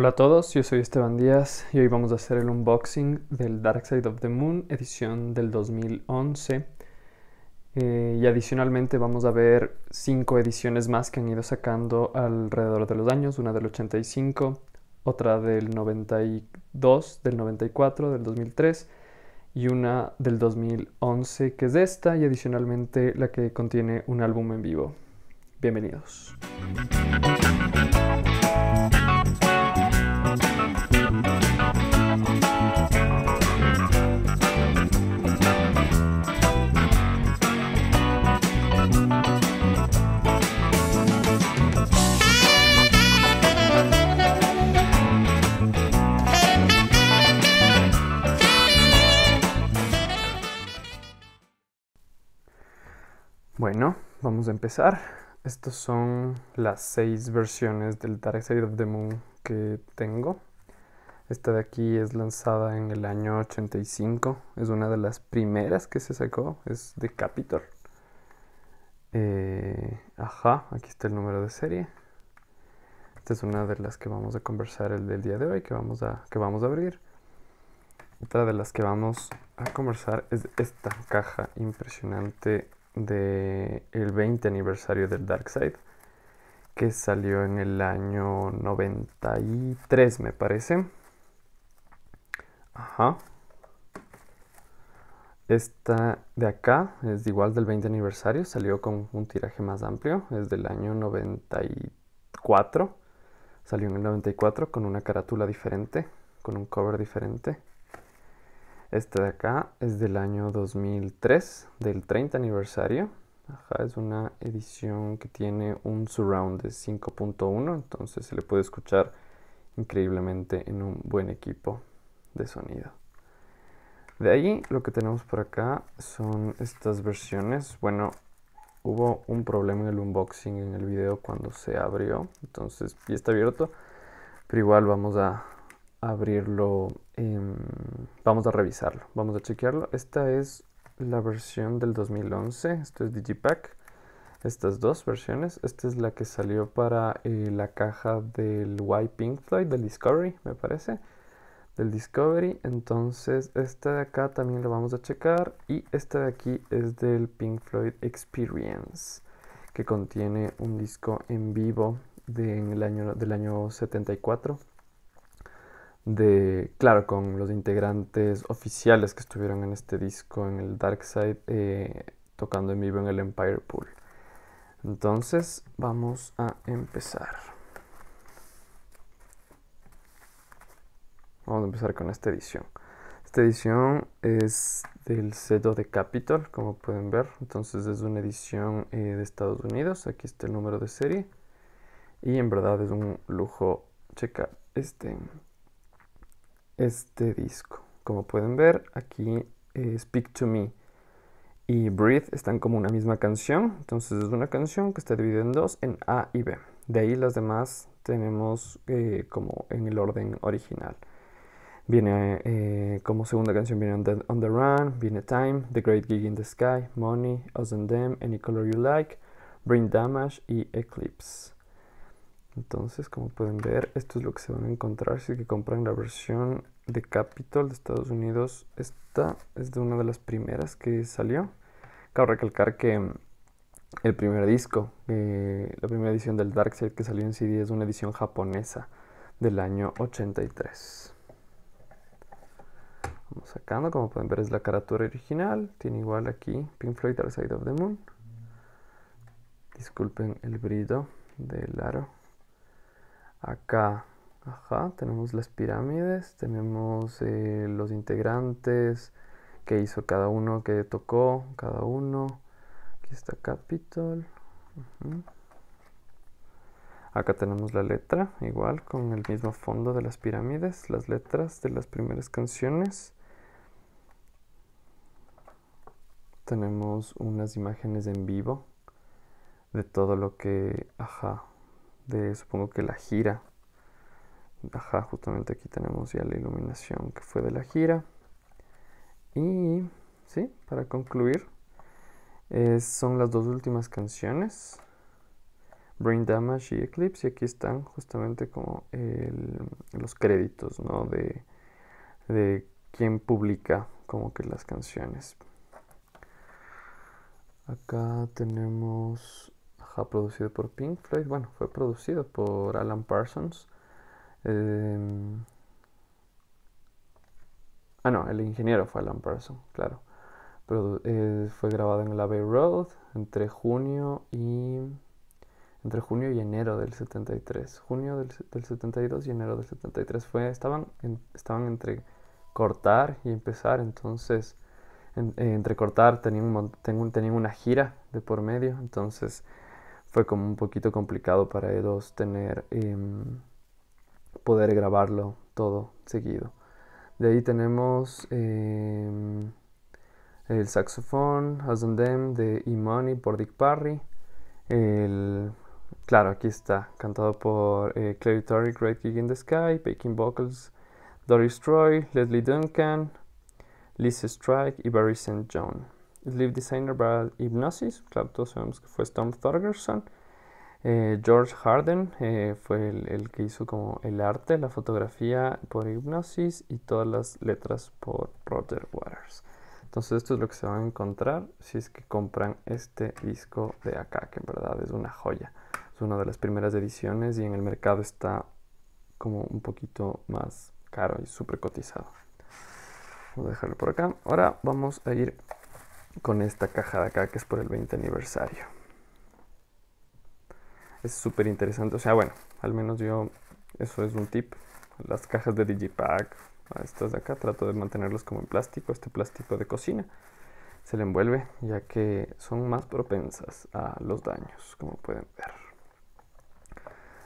Hola a todos, yo soy Esteban Díaz y hoy vamos a hacer el unboxing del Dark Side of the Moon, edición del 2011. Eh, y adicionalmente vamos a ver cinco ediciones más que han ido sacando alrededor de los años, una del 85, otra del 92, del 94, del 2003 y una del 2011 que es esta y adicionalmente la que contiene un álbum en vivo. Bienvenidos. Vamos a empezar. Estas son las seis versiones del Dark Side of the Moon que tengo. Esta de aquí es lanzada en el año 85. Es una de las primeras que se sacó. Es de Capitol. Eh, ajá, aquí está el número de serie. Esta es una de las que vamos a conversar el del día de hoy, que vamos a, que vamos a abrir. Otra de las que vamos a conversar es esta caja impresionante del el 20 aniversario del Dark Side, que salió en el año 93, me parece. Ajá. Esta de acá es igual del 20 aniversario, salió con un tiraje más amplio, es del año 94. Salió en el 94 con una carátula diferente, con un cover diferente. Este de acá es del año 2003, del 30 aniversario. Ajá, es una edición que tiene un surround de 5.1, entonces se le puede escuchar increíblemente en un buen equipo de sonido. De ahí lo que tenemos por acá son estas versiones. Bueno, hubo un problema en el unboxing en el video cuando se abrió, entonces ya está abierto, pero igual vamos a abrirlo, vamos a revisarlo, vamos a chequearlo. Esta es la versión del 2011, esto es Digipack, estas dos versiones. Esta es la que salió para eh, la caja del White Pink Floyd, del Discovery, me parece, del Discovery. Entonces, esta de acá también lo vamos a checar. Y esta de aquí es del Pink Floyd Experience, que contiene un disco en vivo año, del año 74 de, claro, con los integrantes oficiales que estuvieron en este disco, en el Dark Side, eh, tocando en vivo en el Empire Pool. Entonces, vamos a empezar. Vamos a empezar con esta edición. Esta edición es del sello de Capitol, como pueden ver. Entonces es una edición eh, de Estados Unidos. Aquí está el número de serie. Y en verdad es un lujo checar este este disco. Como pueden ver, aquí eh, Speak to Me y Breathe están como una misma canción. Entonces es una canción que está dividida en dos, en A y B. De ahí las demás tenemos eh, como en el orden original. Viene eh, como segunda canción viene on the, on the, Run, viene Time, The Great Gig in the Sky, Money, Us and Them, Any Color You Like, Brain Damage y Eclipse. Entonces, como pueden ver, esto es lo que se van a encontrar si compran la versión de Capitol de Estados Unidos. Esta es de una de las primeras que salió. Cabe recalcar que mm, el primer disco, eh, la primera edición del Darkseid que salió en CD es una edición japonesa del año 83. Vamos sacando, como pueden ver es la carátula original. Tiene igual aquí Pink Floyd Dark Side of the Moon. Disculpen el brillo del aro. Acá, ajá, tenemos las pirámides, tenemos eh, los integrantes, que hizo cada uno, que tocó cada uno. Aquí está Capitol. Acá tenemos la letra, igual con el mismo fondo de las pirámides, las letras de las primeras canciones. Tenemos unas imágenes en vivo de todo lo que, ajá, de supongo que la gira. Ajá, justamente aquí tenemos ya la iluminación que fue de la gira. Y sí, para concluir, son las dos últimas canciones. Brain Damage y Eclipse. Y aquí están justamente como los créditos, ¿no? De, de quién publica como que las canciones. Acá tenemos, producido por Pink Floyd. Bueno, fue producido por Alan Parsons. Em, ah, no, el ingeniero fue Alan Parsons, claro. Pero, eh, fue grabado en la Bay Road entre junio y entre junio y enero del 73. Junio del, 72 y enero del 73 fue estaban estaban entre cortar y empezar, entonces eh, entre cortar tenían, un, una gira de por medio, entonces fue como un poquito complicado para ellos tener em, poder grabarlo todo seguido. De ahí tenemos em, el saxofón As Them de E-Money por Dick Parry. El, claro, aquí está, cantado por eh, Clary Torrey, Great Gig in the Sky, Baking Vocals, Doris Troy, Leslie Duncan, Lisa Strike y Barry St. John. Sleep Designer para Hypnosis, claro, todos sabemos que fue Tom Thorgerson. Eh, George Harden eh, fue el, que hizo como el arte, la fotografía por Hypnosis y todas las letras por Roger Waters. Entonces esto es lo que se van a encontrar si es que compran este disco de acá, que en verdad es una joya. Es una de las primeras ediciones y en el mercado está como un poquito más caro y súper cotizado. Vamos a dejarlo por acá. Ahora vamos a ir con esta caja de acá que es por el 20 aniversario. Es súper interesante. O sea, bueno, al menos yo, eso es un tip. Las cajas de Digipack, estas de acá, trato de mantenerlos como en plástico, este plástico de cocina. Se le envuelve ya que son más propensas a los daños, como pueden ver.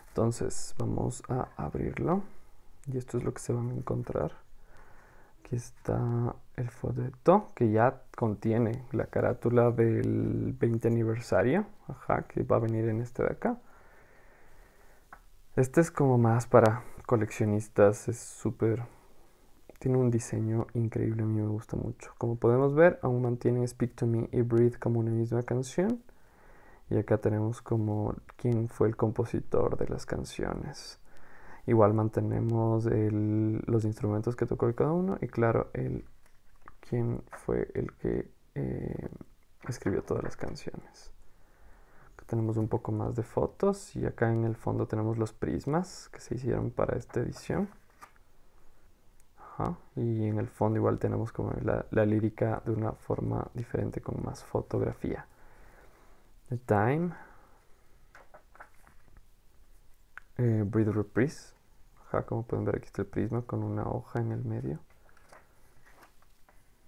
Entonces vamos a abrirlo y esto es lo que se van a encontrar. Está el folleto que ya contiene la carátula del 20 aniversario, ajá, que va a venir en este de acá. Este es como más para coleccionistas, es súper... Tiene un diseño increíble, a mí me gusta mucho. Como podemos ver, aún mantienen Speak to Me y Breathe como una misma canción. Y acá tenemos como quién fue el compositor de las canciones. Igual mantenemos los instrumentos que tocó cada uno y claro, el quién fue el que eh, escribió todas las canciones. Acá tenemos un poco más de fotos y acá en el fondo tenemos los prismas que se hicieron para esta edición. Y en el fondo igual tenemos como la, lírica de una forma diferente con más fotografía. The Time. Eh, Breathe Reprise como pueden ver aquí está el prisma con una hoja en el medio.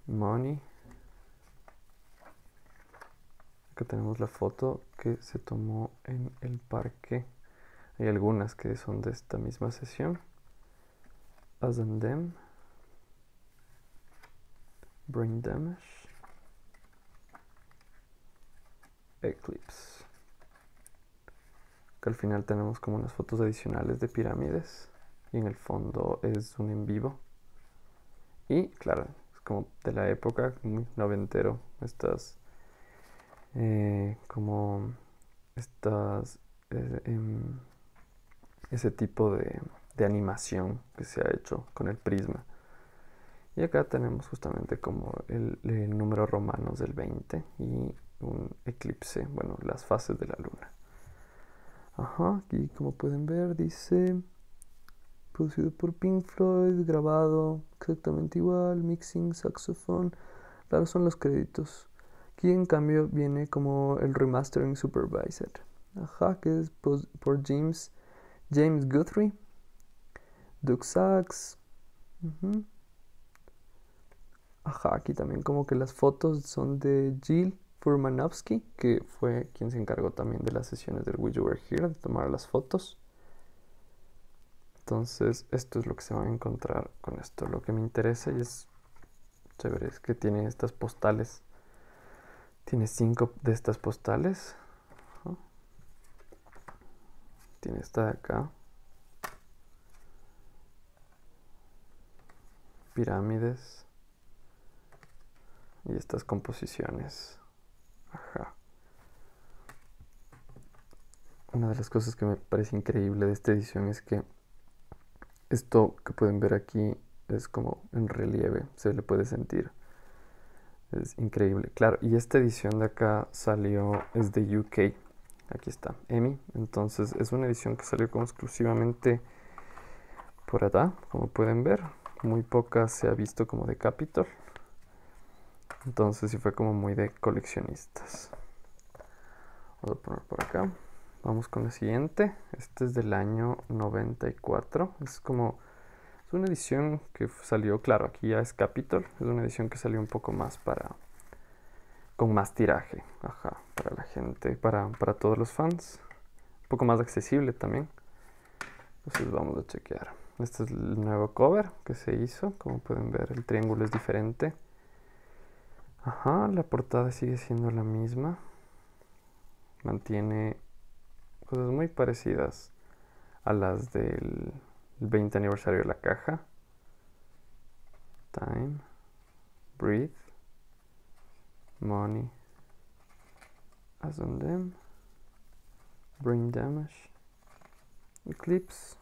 Money. Acá tenemos la foto que se tomó en el parque. Hay algunas que son de esta misma sesión. As. Brain damage. Eclipse. Acá al final tenemos como unas fotos adicionales de pirámides y en el fondo es un en vivo. Y claro, es como de la época, muy noventero, estas eh, como estas eh, em, ese tipo de, de, animación que se ha hecho con el prisma. Y acá tenemos justamente como el, el número romanos del 20 y un eclipse, bueno, las fases de la luna. Ajá, aquí como pueden ver dice producido por Pink Floyd, grabado exactamente igual, mixing, saxofón, claro, son los créditos. Aquí en cambio viene como el remastering supervisor, ajá, que es por James, James Guthrie, Duke Sax, ajá, aquí también como que las fotos son de Jill Furmanovsky, que fue quien se encargó también de las sesiones del We You Were Here, de tomar las fotos. Entonces, esto es lo que se va a encontrar con esto. Lo que me interesa y es chévere que tiene estas postales. Tiene cinco de estas postales. Tiene esta de acá. Pirámides. Y estas composiciones. Ajá. una de las cosas que me parece increíble de esta edición es que esto que pueden ver aquí es como en relieve, se le puede sentir. Es increíble. Claro, y esta edición de acá salió, es de UK. Aquí está, EMI. Entonces es una edición que salió como exclusivamente por acá, como pueden ver. Muy poca se ha visto como de Capitol. Entonces sí fue como muy de coleccionistas. Vamos a poner por acá. Vamos con la siguiente. Este es del año 94. Es como es una edición que salió, claro, aquí ya es Capitol. Es una edición que salió un poco más para. con más tiraje. Ajá, para la gente, para, para todos los fans. Un poco más accesible también. Entonces vamos a chequear. Este es el nuevo cover que se hizo. Como pueden ver, el triángulo es diferente. Ajá, la portada sigue siendo la misma. Mantiene cosas muy parecidas a las del el 20 aniversario de la caja. Time, breathe, money, as on them, brain damage, eclipse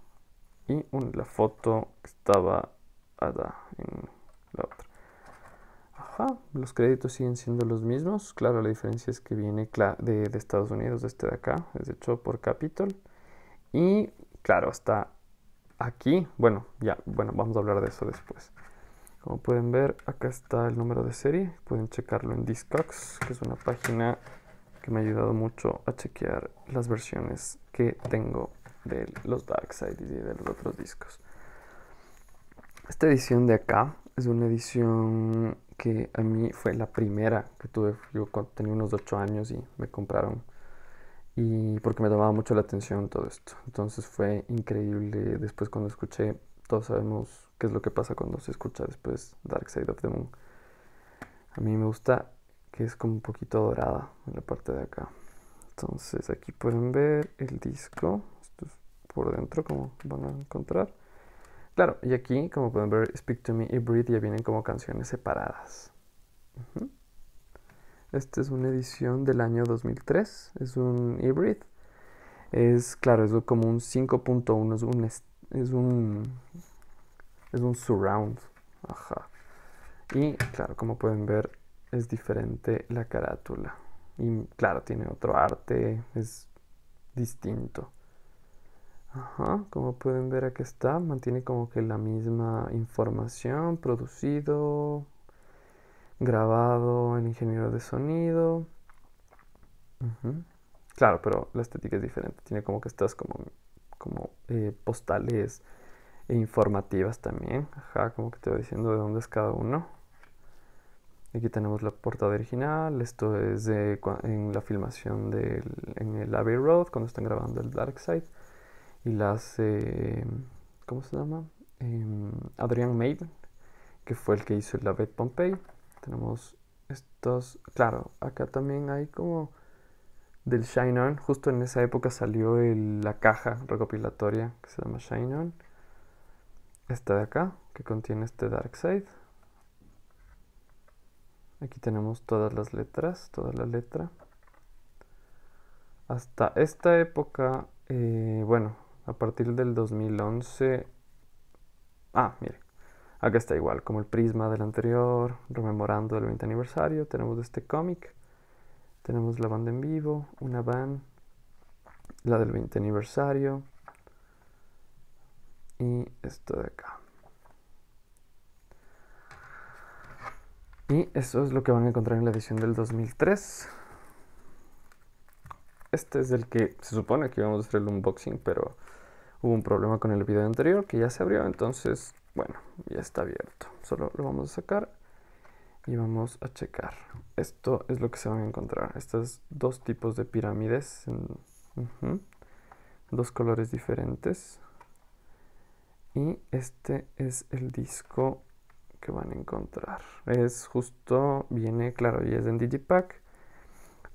y la foto que estaba ada en la otra. Ajá, los créditos siguen siendo los mismos. Claro, la diferencia es que viene de, de Estados Unidos, de este de acá, es hecho por Capitol. Y claro, está aquí, bueno, ya, bueno, vamos a hablar de eso después. Como pueden ver, acá está el número de serie. Pueden checarlo en Discogs, que es una página que me ha ayudado mucho a chequear las versiones que tengo de los Dark Side y de los otros discos. Esta edición de acá es una edición que a mí fue la primera que tuve. Yo tenía unos 8 años y me compraron y porque me tomaba mucho la atención todo esto. Entonces fue increíble después cuando escuché, todos sabemos qué es lo que pasa cuando se escucha después Dark Side of the Moon. A mí me gusta que es como un poquito dorada en la parte de acá. Entonces aquí pueden ver el disco, esto es por dentro como van a encontrar. Claro, y aquí como pueden ver Speak to Me y Breathe ya vienen como canciones separadas. Esta es una edición del año 2003. Es un hybrid. Es, claro, es como un 5.1. Es un, es un. Es un surround. Ajá. Y, claro, como pueden ver, es diferente la carátula. Y, claro, tiene otro arte. Es distinto. Ajá, como pueden ver aquí está, mantiene como que la misma información, producido, grabado en ingeniero de sonido. Claro, pero la estética es diferente. Tiene como que estas como, como eh, postales e informativas también. Ajá, como que te voy diciendo de dónde es cada uno. Aquí tenemos la portada original. Esto es de, en la filmación del, en el Abbey Road, cuando están grabando el Dark Side. Y las. Eh, ¿Cómo se llama? Eh, Adrian Maiden, que fue el que hizo el Abbey Pompeii tenemos estos, claro, acá también hay como del Shine On, justo en esa época salió la caja recopilatoria que se llama Shine On. Esta de acá, que contiene este Dark Side. Aquí tenemos todas las letras, toda la letra. Hasta esta época, eh, bueno, a partir del 2011... Ah, mire, Acá está igual, como el prisma del anterior, rememorando el 20 aniversario. Tenemos este cómic, tenemos la banda en vivo, una van, la del 20 aniversario y esto de acá. Y eso es lo que van a encontrar en la edición del 2003. Este es el que se supone que íbamos a hacer el unboxing, pero hubo un problema con el video anterior que ya se abrió, entonces bueno, ya está abierto. Solo lo vamos a sacar y vamos a checar. Esto es lo que se van a encontrar. Estos dos tipos de pirámides. Dos colores diferentes. Y este es el disco que van a encontrar. Es justo, viene, claro, y es en Digipack.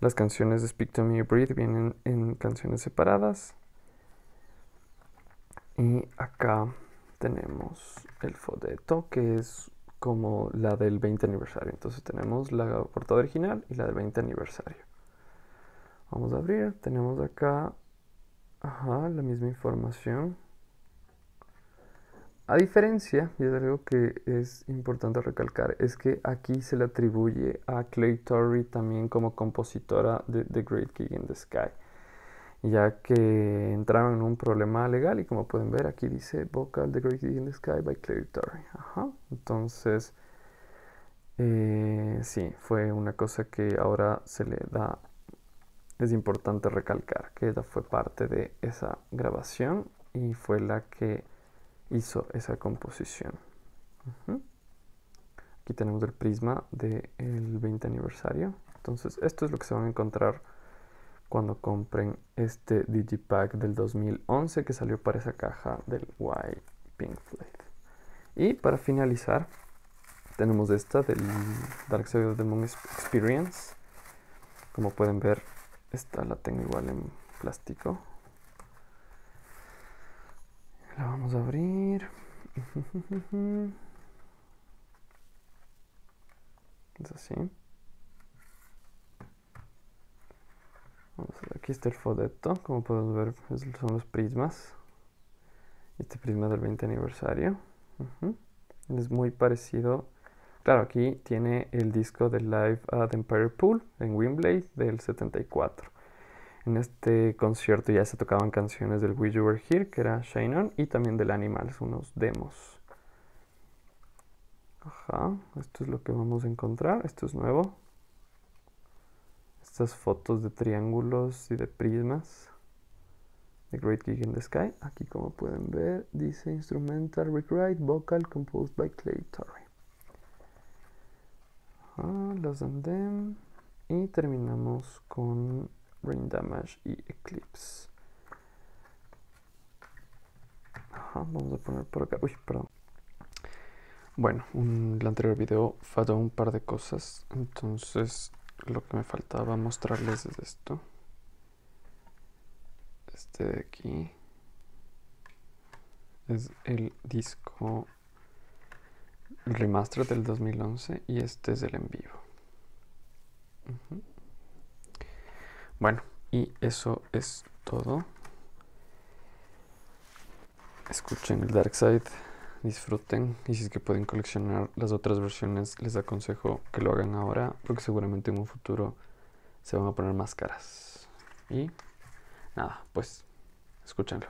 Las canciones de Speak to Me Breathe vienen en canciones separadas. Y acá tenemos el folleto que es como la del 20 aniversario. Entonces tenemos la portada original y la del 20 aniversario. Vamos a abrir, tenemos acá Ajá, la misma información. A diferencia, y es algo que es importante recalcar, es que aquí se le atribuye a Clay Torrey también como compositora de The Great Gig in the Sky, ya que entraron en un problema legal y como pueden ver aquí dice Vocal The Great in the Sky by Clay Torrey. Ajá. Entonces, eh, sí, fue una cosa que ahora se le da, es importante recalcar, que ella fue parte de esa grabación y fue la que hizo esa composición. Aquí tenemos el prisma del 20 aniversario. Entonces esto es lo que se van a encontrar cuando compren este Digipack del 2011 que salió para esa caja del Y Pink Floyd. Y para finalizar tenemos esta del Dark Side of the Moon Experience. Como pueden ver, esta la tengo igual en plástico. La vamos a abrir. Es así. Aquí está el fodeto. Como podemos ver, son los prismas. Este prisma del 20 aniversario. Es muy parecido. Claro, aquí tiene el disco de Live at Empire Pool en Wembley del 74. En este concierto ya se tocaban canciones del We You Were Here, que era Shine On, y también del Animals, unos demos. Ajá, esto es lo que vamos a encontrar, esto es nuevo. Estas fotos de triángulos y de prismas. The Great Gig in the Sky. Aquí como pueden ver dice Instrumental Rick Vocal Composed by Clay Torrey. los andem. Y terminamos con Rain Damage y Eclipse. vamos a poner por acá. Uy, perdón. Bueno, en el anterior video falló un par de cosas. Entonces, lo que me faltaba mostrarles es esto. Este de aquí es el disco remaster del 2011 y este es el en vivo. Bueno, y eso es todo. Escuchen el Dark Side, disfruten y si es que pueden coleccionar las otras versiones les aconsejo que lo hagan ahora porque seguramente en un futuro se van a poner más caras. Y nada, pues escúchenlo.